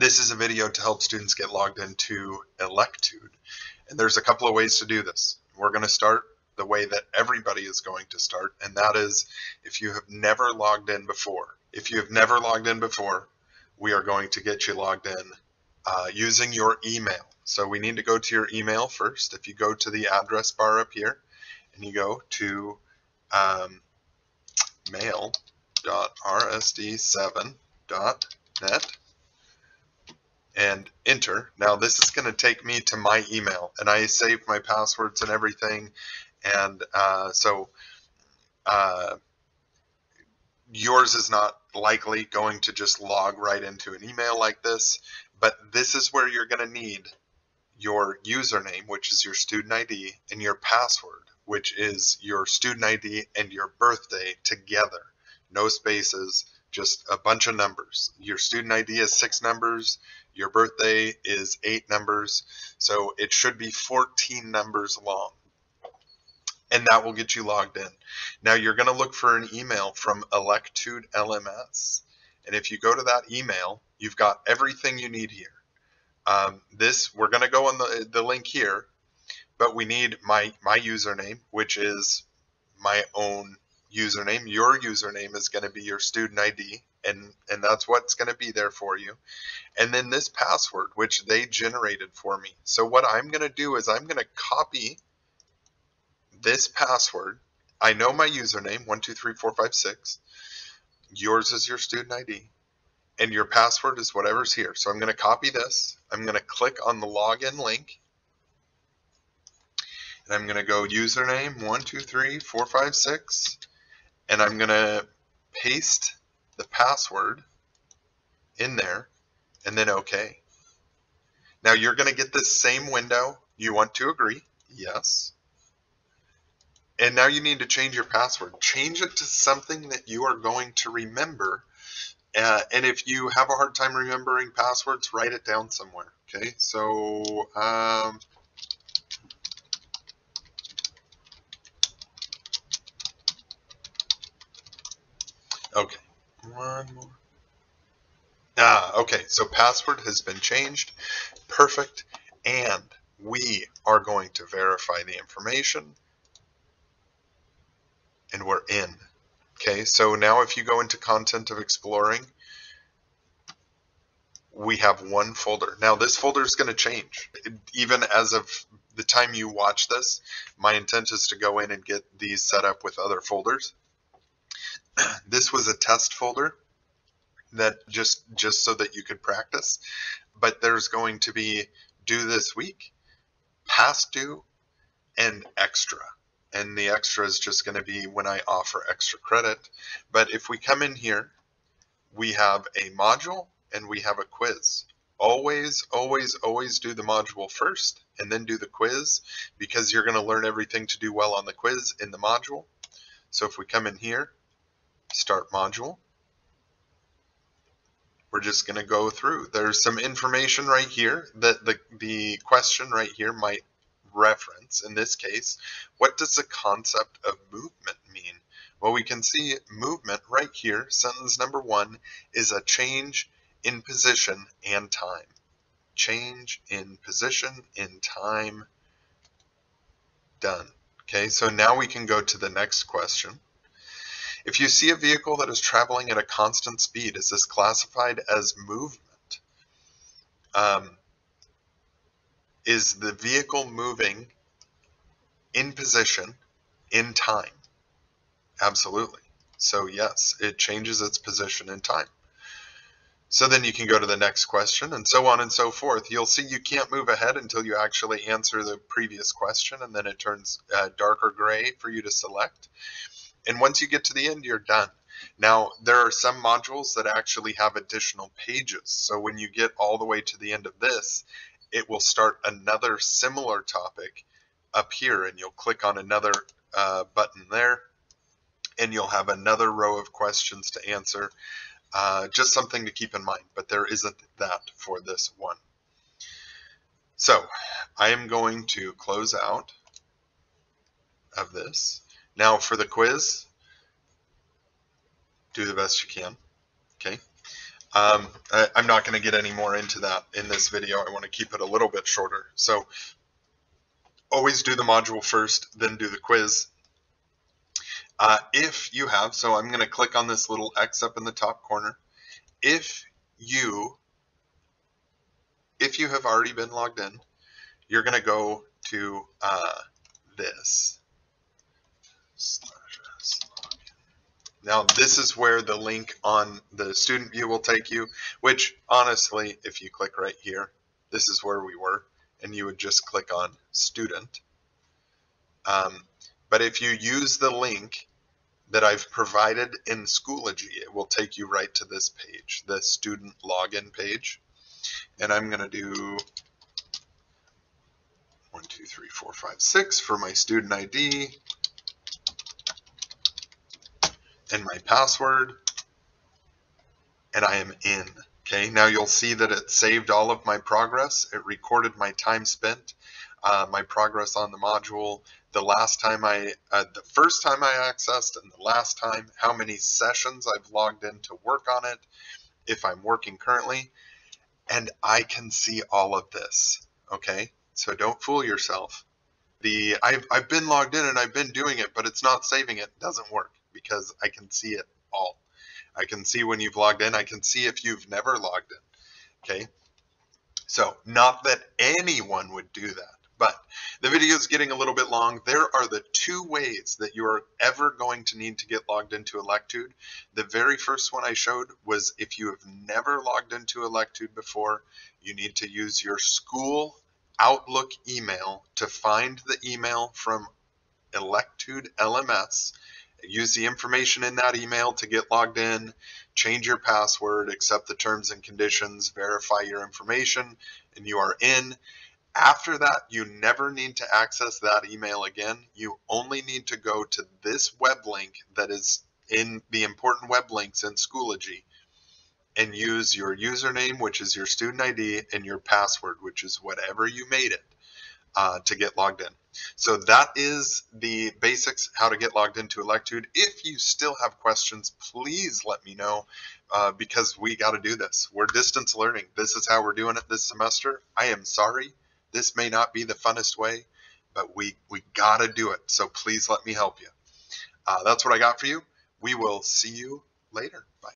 This is a video to help students get logged into Electude. And there's a couple of ways to do this. We're going to start the way that everybody is going to start, and that is if you have never logged in before. If you have never logged in before, we are going to get you logged in uh, using your email. So we need to go to your email first. If you go to the address bar up here and you go to um, mail.rsd7.net and enter. Now this is going to take me to my email and I saved my passwords and everything and uh, so uh, yours is not likely going to just log right into an email like this but this is where you're going to need your username which is your student ID and your password which is your student ID and your birthday together no spaces just a bunch of numbers your student ID is six numbers your birthday is eight numbers, so it should be 14 numbers long. And that will get you logged in. Now you're going to look for an email from Electude LMS. And if you go to that email, you've got everything you need here. Um, this, we're going to go on the, the link here, but we need my, my username, which is my own username. Your username is going to be your student ID and and that's what's going to be there for you. And then this password which they generated for me. So what I'm going to do is I'm going to copy this password. I know my username 123456 yours is your student ID and your password is whatever's here. So I'm going to copy this. I'm going to click on the login link. And I'm going to go username 123456 and I'm going to paste the password in there and then OK. Now you're going to get this same window. You want to agree? Yes. And now you need to change your password. Change it to something that you are going to remember. Uh, and if you have a hard time remembering passwords, write it down somewhere. Okay, so um, okay. One more. Ah, okay, so password has been changed. Perfect. And we are going to verify the information. And we're in. Okay, so now if you go into content of exploring, we have one folder. Now this folder is going to change. Even as of the time you watch this, my intent is to go in and get these set up with other folders. this was a test folder that just just so that you could practice but there's going to be due this week past due and extra. And the extra is just going to be when I offer extra credit. But if we come in here we have a module and we have a quiz. Always always always do the module first and then do the quiz because you're going to learn everything to do well on the quiz in the module. So if we come in here start module. We're just going to go through. There's some information right here that the, the question right here might reference. In this case, what does the concept of movement mean? Well, we can see movement right here. Sentence number one is a change in position and time. Change in position in time. Done. Okay, so now we can go to the next question. If you see a vehicle that is traveling at a constant speed, is this classified as movement? Um, is the vehicle moving in position in time? Absolutely. So yes, it changes its position in time. So then you can go to the next question and so on and so forth. You'll see you can't move ahead until you actually answer the previous question and then it turns uh, darker gray for you to select. And once you get to the end, you're done. Now, there are some modules that actually have additional pages. So when you get all the way to the end of this, it will start another similar topic up here and you'll click on another uh, button there and you'll have another row of questions to answer. Uh, just something to keep in mind, but there isn't that for this one. So I am going to close out of this. Now for the quiz, do the best you can. Okay. Um, I, I'm not going to get any more into that in this video. I want to keep it a little bit shorter. So always do the module first, then do the quiz. Uh, if you have, so I'm going to click on this little X up in the top corner. If you, if you have already been logged in, you're going to go to uh, this. Now this is where the link on the student view will take you, which honestly, if you click right here, this is where we were, and you would just click on student. Um, but if you use the link that I've provided in Schoology, it will take you right to this page, the student login page. And I'm going to do one, two, three, four, five, six for my student ID and my password, and I am in. Okay, now you'll see that it saved all of my progress. It recorded my time spent, uh, my progress on the module, the last time I, uh, the first time I accessed, and the last time, how many sessions I've logged in to work on it, if I'm working currently, and I can see all of this. Okay, so don't fool yourself. The I've, I've been logged in and I've been doing it, but it's not saving it. it doesn't work because I can see it all. I can see when you've logged in. I can see if you've never logged in. Okay. So not that anyone would do that, but the video is getting a little bit long. There are the two ways that you are ever going to need to get logged into Electude. The very first one I showed was if you have never logged into Electude before, you need to use your school Outlook email to find the email from Electude LMS use the information in that email to get logged in, change your password, accept the terms and conditions, verify your information, and you are in. After that, you never need to access that email again. You only need to go to this web link that is in the important web links in Schoology and use your username, which is your student ID, and your password, which is whatever you made it uh, to get logged in. So that is the basics, how to get logged into Electude. If you still have questions, please let me know uh, because we got to do this. We're distance learning. This is how we're doing it this semester. I am sorry. This may not be the funnest way, but we, we got to do it. So please let me help you. Uh, that's what I got for you. We will see you later. Bye.